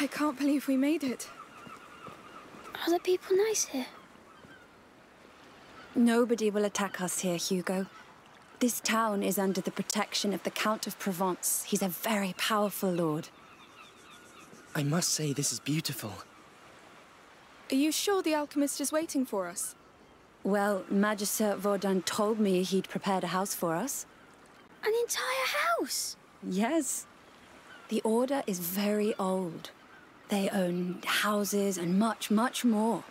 I can't believe we made it. Are the people nice here? Nobody will attack us here, Hugo. This town is under the protection of the Count of Provence. He's a very powerful lord. I must say this is beautiful. Are you sure the alchemist is waiting for us? Well, Magister Vaudin told me he'd prepared a house for us. An entire house? Yes. The Order is very old. They own houses and much, much more.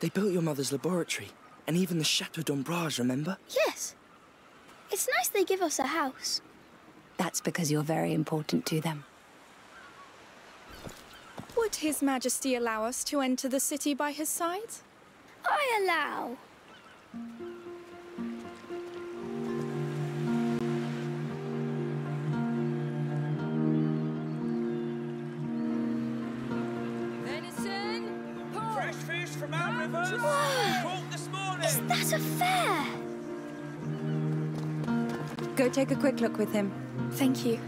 They built your mother's laboratory, and even the Chateau d'Ombrage, remember? Yes. It's nice they give us a house. That's because you're very important to them. Would His Majesty allow us to enter the city by his side? I allow. Whoa. Caught this morning. Is that a fair? Go take a quick look with him. Thank you.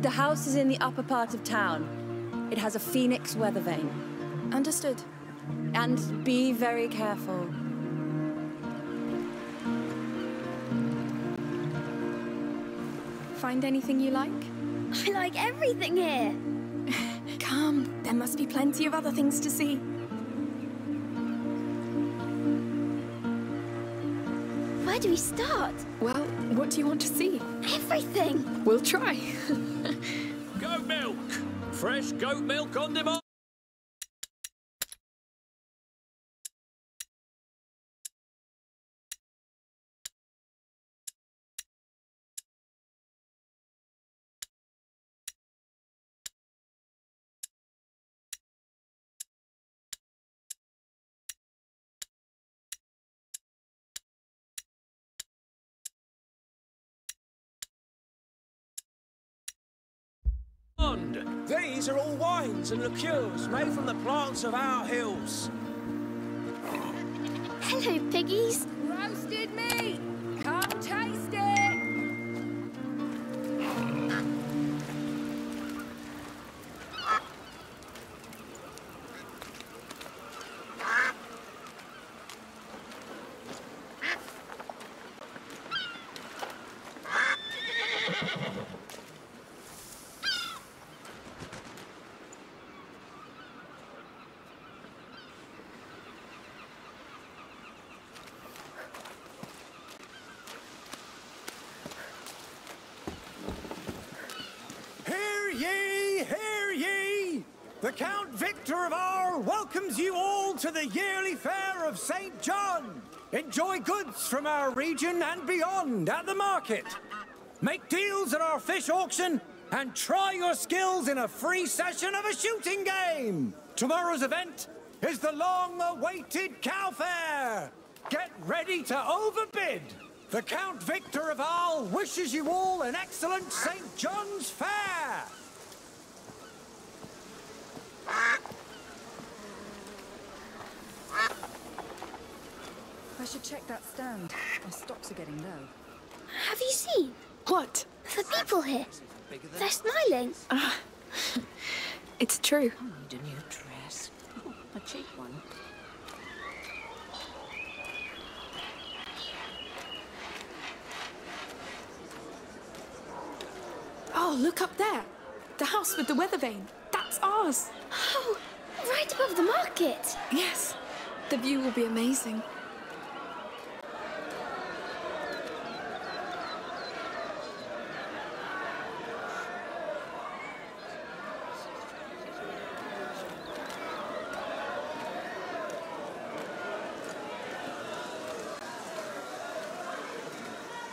The house is in the upper part of town. It has a phoenix weather vane. Understood. And be very careful. Find anything you like? I like everything here. Come, there must be plenty of other things to see. Do we start? Well, what do you want to see? Everything. We'll try. Goat milk. Fresh goat milk on demand. These are all wines and liqueurs made from the plants of our hills. Hello, piggies. Roasted meat! Welcomes you all to the yearly fair of St. John. Enjoy goods from our region and beyond at the market. Make deals at our fish auction and try your skills in a free session of a shooting game. Tomorrow's event is the long-awaited cow fair. Get ready to overbid. The Count Victor of Arles wishes you all an excellent St. John's Fair. I should check that stand. My stocks are getting low. Have you seen? What? The people here. They're smiling. Ah, it's true. I need a new dress. Oh, a cheap one. Oh, look up there. The house with the weather vane. That's ours. Oh, right above the market. Yes. The view will be amazing.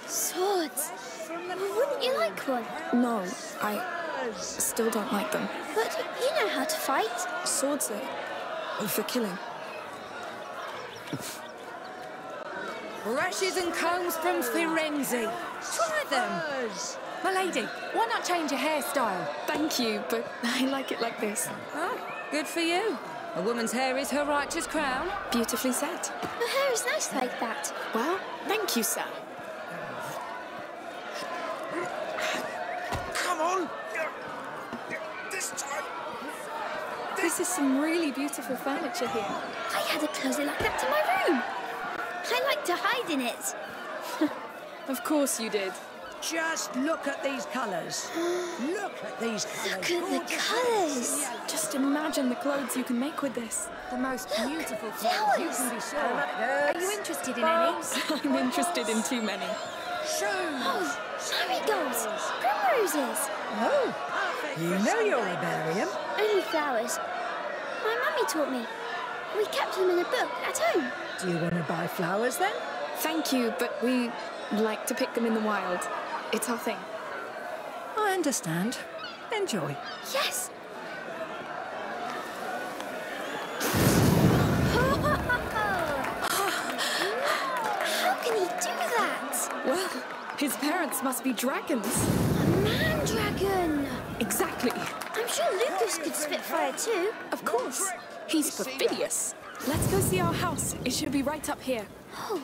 Swords. Wouldn't you like one? No, I still don't like them. But you know how to fight. Swords are for killing. Brushes and combs from Firenze. Try them. My lady, why not change your hairstyle? Thank you, but I like it like this. Oh, good for you. A woman's hair is her righteous crown. Beautifully said. Her hair is nice like that. Well, thank you, sir. This is some really beautiful furniture here. I had a closet like that in my room. I like to hide in it. Of course you did. Just look at these colours. look at these colours. Look at the colours. Just imagine the clothes you can make with this. The most beautiful clothes you can be sure. Are you interested in any? I'm interested in too many. Shoes. Oh, marigolds, primroses, Oh, you know you're a Barium. only flowers. My mummy taught me. We kept them in a book at home. Do you want to buy flowers then? Thank you, but we like to pick them in the wild. It's our thing. I understand. Enjoy. Yes. How can he do that? Well, his parents must be dragons. A man dragon. Exactly. I'm sure Lucas could spit fire too. Of course. He's perfidious. Let's go see our house. It should be right up here. Oh,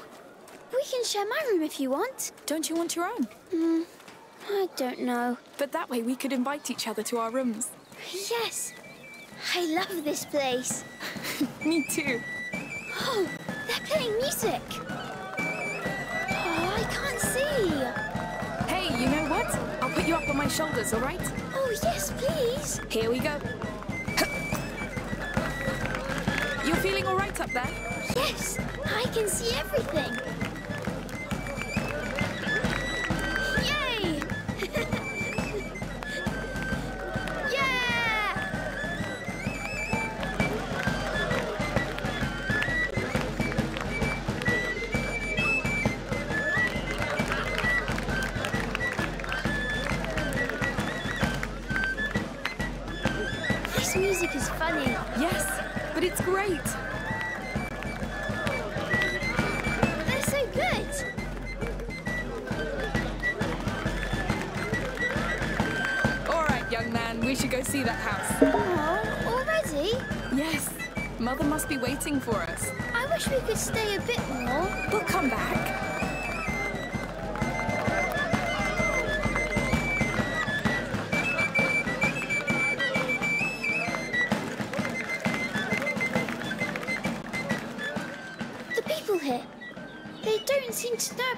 we can share my room if you want. Don't you want your own? Hmm, I don't know. But that way we could invite each other to our rooms. Yes. I love this place. Me too. Oh, they're playing music. Oh, I can't see. You know what? I'll put you up on my shoulders, all right? Oh, yes, please. Here we go. You're feeling all right up there? Yes, I can see everything.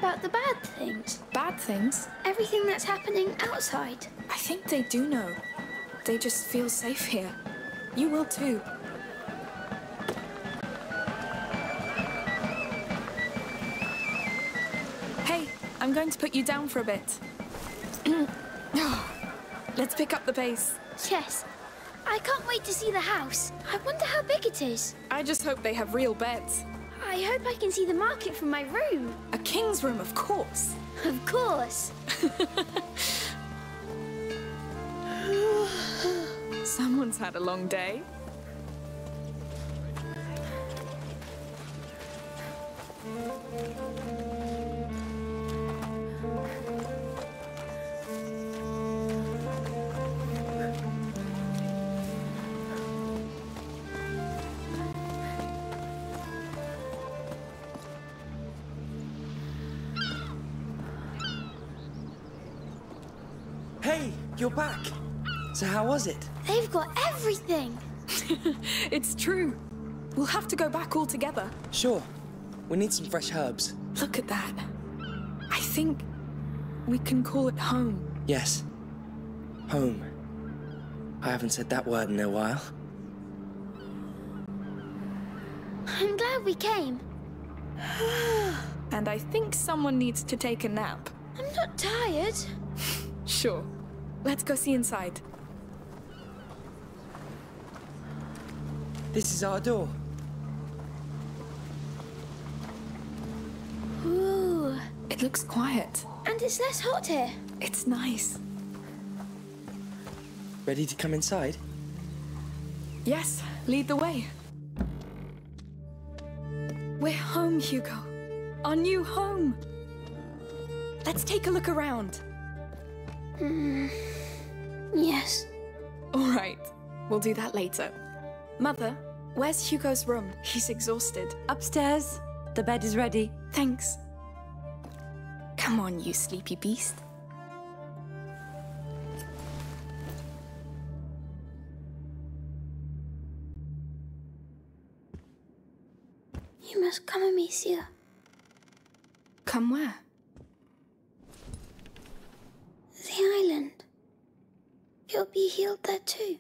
About the bad things. Bad things? Everything that's happening outside. I think they do know. They just feel safe here. You will too. Hey, I'm going to put you down for a bit. Let's pick up the pace. Yes. I can't wait to see the house. I wonder how big it is. I just hope they have real beds. I hope I can see the market from my room. A king's room, of course. Of course. Someone's had a long day. So how was it? They've got everything. It's true. We'll have to go back all together. Sure. We need some fresh herbs. Look at that. I think we can call it home. Yes. Home. I haven't said that word in a while. I'm glad we came. And I think someone needs to take a nap. I'm not tired. Sure. Let's go see inside. This is our door. Ooh. It looks quiet. And it's less hot here. It's nice. Ready to come inside? Yes, lead the way. We're home, Hugo. Our new home. Let's take a look around. Hmm. Yes. All right, we'll do that later. Mother, Where's Hugo's room? He's exhausted. Upstairs. The bed is ready. Thanks. Come on, you sleepy beast. You must come, Amicia. Come where? The island. You'll be healed there too.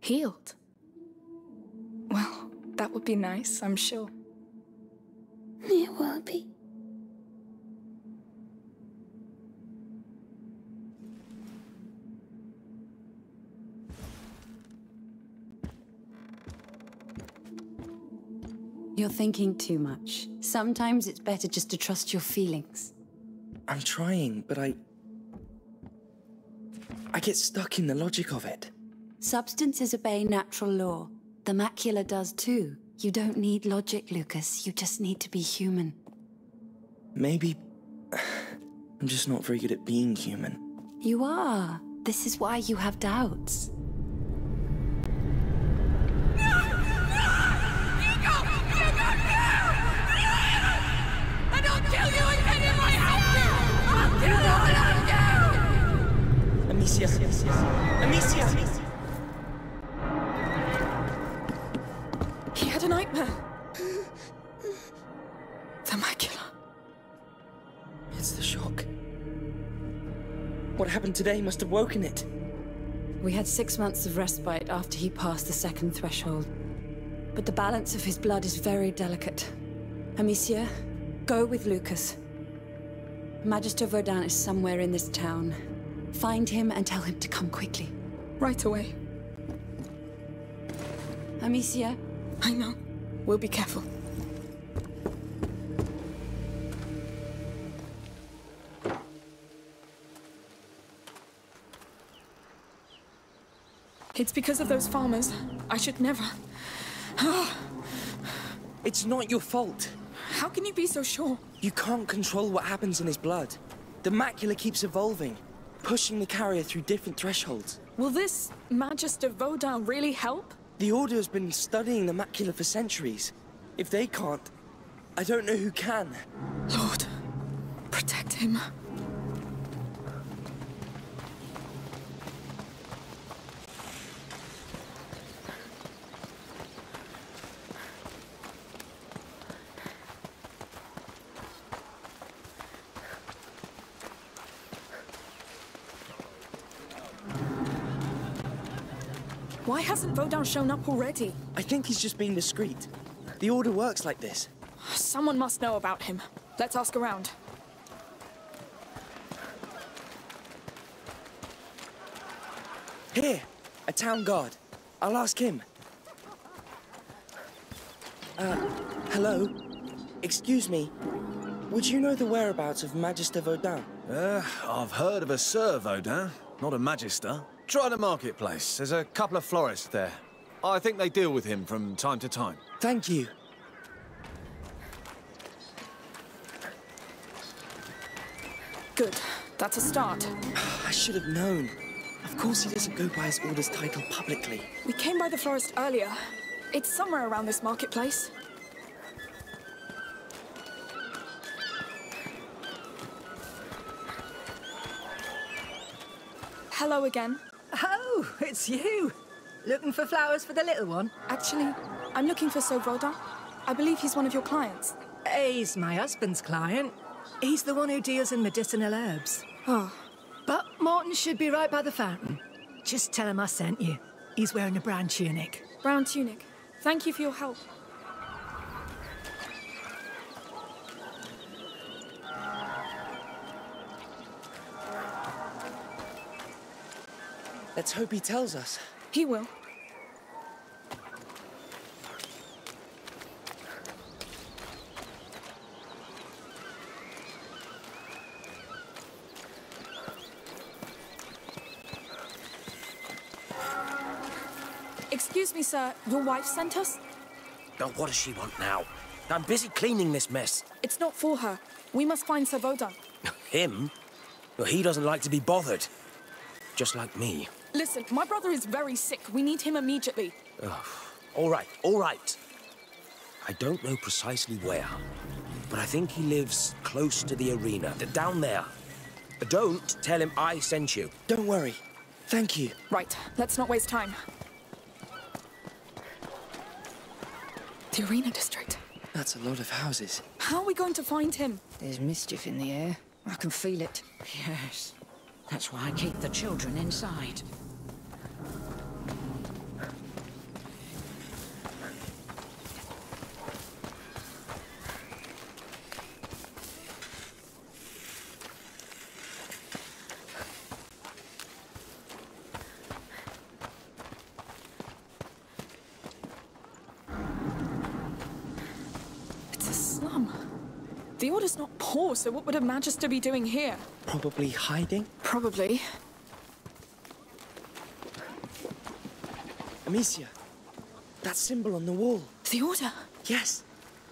Healed? Well, that would be nice, I'm sure. It will be. You're thinking too much. Sometimes it's better just to trust your feelings. I'm trying, but I. I get stuck in the logic of it. Substances obey natural law. The macula does too. You don't need logic, Lucas. You just need to be human. Maybe. I'm just not very good at being human. You are. This is why you have doubts. Amicia! Amicia! The macula. It's the shock. What happened today must have woken it. We had six months of respite after he passed the second threshold. But the balance of his blood is very delicate. Amicia, go with Lucas. Magister Vaudin is somewhere in this town. Find him and tell him to come quickly. Right away. Amicia, I know. We'll be careful. It's because of those farmers. I should never. It's not your fault. How can you be so sure? You can't control what happens in his blood. The macula keeps evolving, pushing the carrier through different thresholds. Will this Magister Vaudin really help? The Order has been studying the macula for centuries. If they can't, I don't know who can. Lord, protect him. Hasn't Vaudin shown up already? I think he's just being discreet. The Order works like this. Someone must know about him. Let's ask around. Here, a town guard. I'll ask him. Uh, hello? Excuse me. Would you know the whereabouts of Magister Vaudin? Uh, I've heard of a Sir Vaudin, not a Magister. Try the marketplace. There's a couple of florists there. I think they deal with him from time to time. Thank you. Good. That's a start. I should have known. Of course he doesn't go by his order's title publicly. We came by the florist earlier. It's somewhere around this marketplace. Hello again. Oh, it's you. Looking for flowers for the little one? Actually, I'm looking for Sir I believe he's one of your clients. He's my husband's client. He's the one who deals in medicinal herbs. Oh, But Morton should be right by the fountain. Just tell him I sent you. He's wearing a brown tunic. brown tunic. Thank you for your help. Let's hope he tells us. He will. Excuse me, sir. Your wife sent us? Now, what does she want now? I'm busy cleaning this mess. It's not for her. We must find Sir Vaudin. Him? Well, he doesn't like to be bothered. Just like me. Listen, my brother is very sick. We need him immediately. All right, all right. I don't know precisely where, but I think he lives close to the arena, d- down there. Don't tell him I sent you. Don't worry. Thank you. Right, let's not waste time. The Arena District. That's a lot of houses. How are we going to find him? There's mischief in the air. I can feel it. Yes. That's why I keep the children inside. It's a slum. The Order's not poor, so what would a Magister be doing here? Probably hiding? Probably. Amicia, that symbol on the wall. The Order? Yes,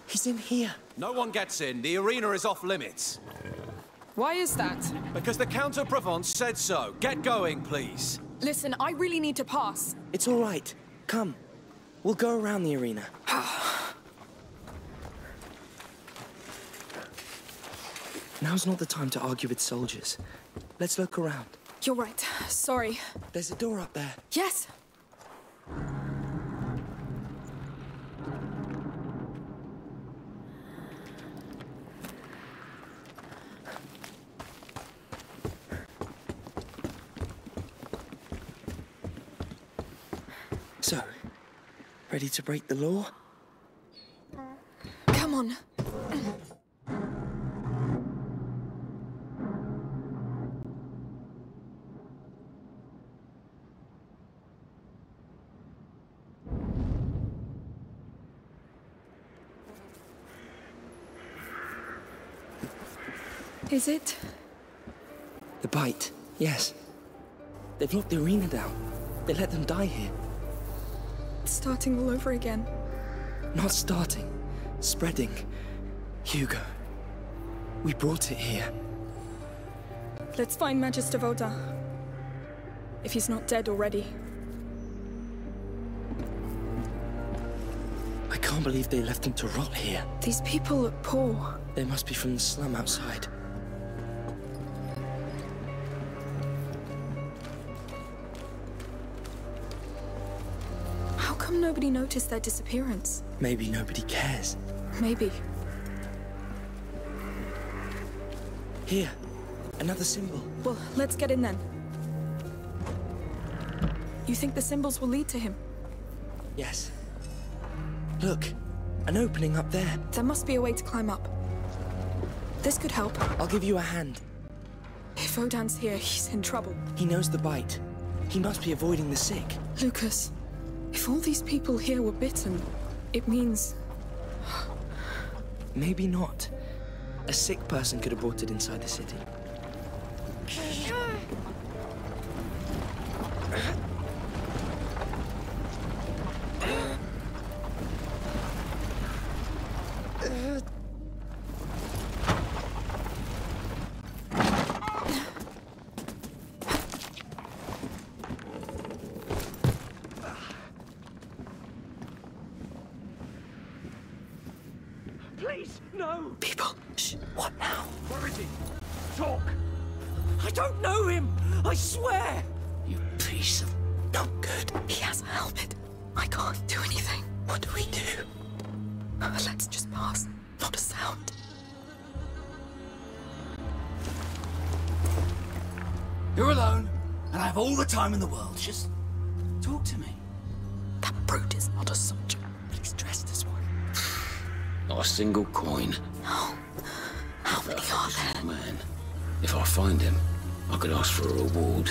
he's in here. No one gets in. The arena is off limits. Why is that? Because the Count of Provence said so. Get going, please. Listen, I really need to pass. It's all right. Come. We'll go around the arena. Now's not the time to argue with soldiers. Let's look around. You're right. Sorry. There's a door up there. Yes. So, ready to break the law? Come on. Is it? The bite, yes. They've locked the arena down. They let them die here. It's starting all over again. Not starting, spreading. Hugo, we brought it here. Let's find Magister Vaudin. If he's not dead already. I can't believe they left them to rot here. These people look poor. They must be from the slum outside. Nobody noticed their disappearance? Maybe nobody cares. Maybe. Here, another symbol. Well, let's get in then. You think the symbols will lead to him? Yes. Look, an opening up there. There must be a way to climb up. This could help. I'll give you a hand. If Vaudin's here, he's in trouble. He knows the bite. He must be avoiding the sick. Lucas, if all these people here were bitten, it means... Maybe not. A sick person could have brought it inside the city. I swear! You piece of not good. He has a helmet. I can't do anything. What do we do? Uh, Let's just pass. Not a sound. You're alone, and I have all the time in the world. Just talk to me. That brute is not a soldier. He's dressed as one. Not a single coin. No. How many are there? Man, if I find him, I could ask for a reward.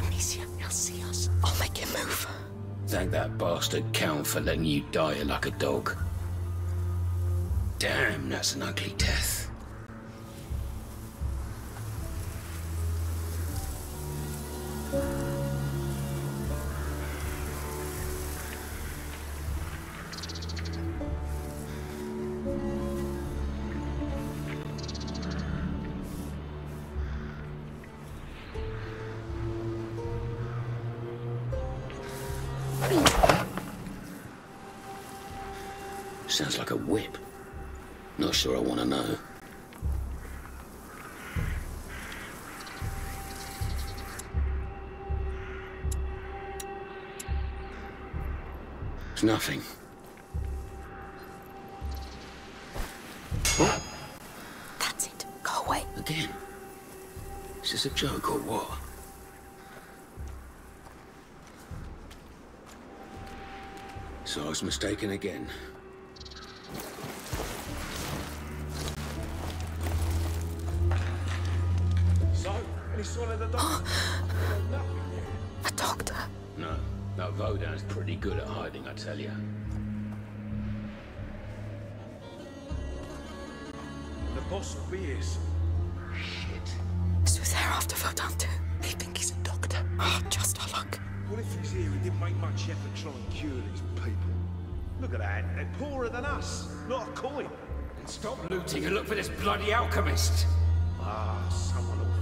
Amicia, he'll see us. I'll make him move. Thank that bastard Count for letting you die like a dog. Damn, that's an ugly death. Sounds like a whip. Not sure I want to know. It's nothing. What? That's it. Go away. Again? Is this a joke or what? So I was mistaken again. So, any sign the doctor? A doctor? No. No, Vaudin's pretty good at hiding, I tell you. The boss will be here soon. So they're after Vodan too. They think he's a doctor. Oh, just our luck. What if he's here and didn't make much effort trying to cure these people? Look at that. They're poorer than us. Not a coin. And stop looting and look for this bloody alchemist. Ah, someone will find him.